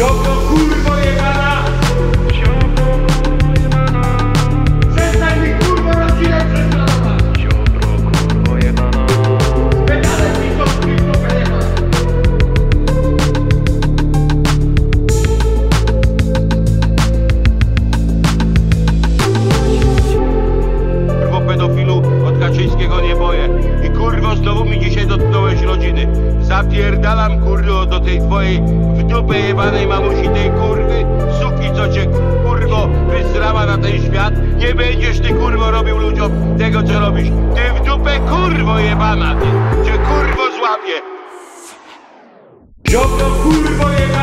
Jogo dotknąłeś rodziny. Zapierdalam kurwo do tej twojej w dupę jebanej mamusi tej kurwy, suki co cię kurwo wysrała na ten świat. Nie będziesz ty kurwo robił ludziom tego co robisz. Ty w dupę kurwo jebana ty. Cię kurwo złapie. Ziobro kurwo jebana!